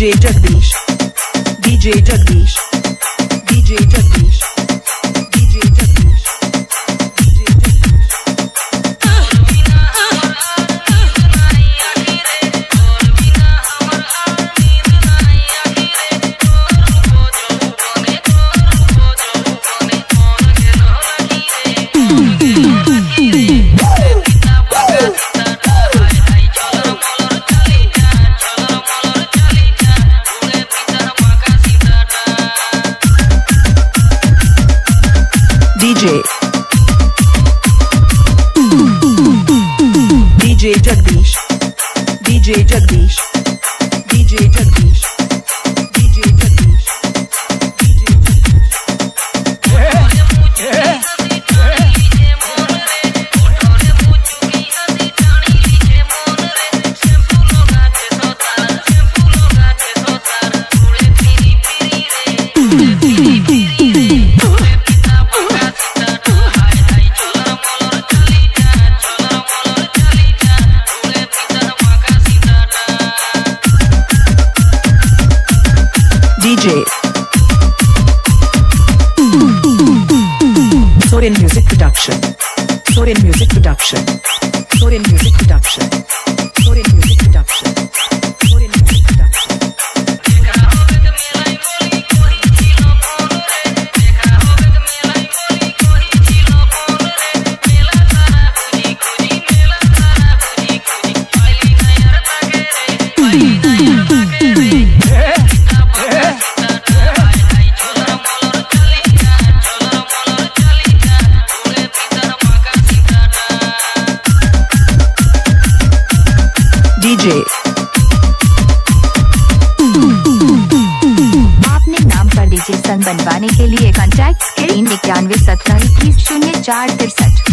DJ Jagdish DJ Jagdish DJ Jagdish DJ. DJ Jagdish. DJ Jagdish. DJ Jagdish. DJ. Sorin Music Production. Sorin Music Production. Sorin Music Production. DJ. आपने नाम पर DJ सन बनवाने के लिए contact इक्यानवे सत्रह इक्कीस शून्य चार तिरसठ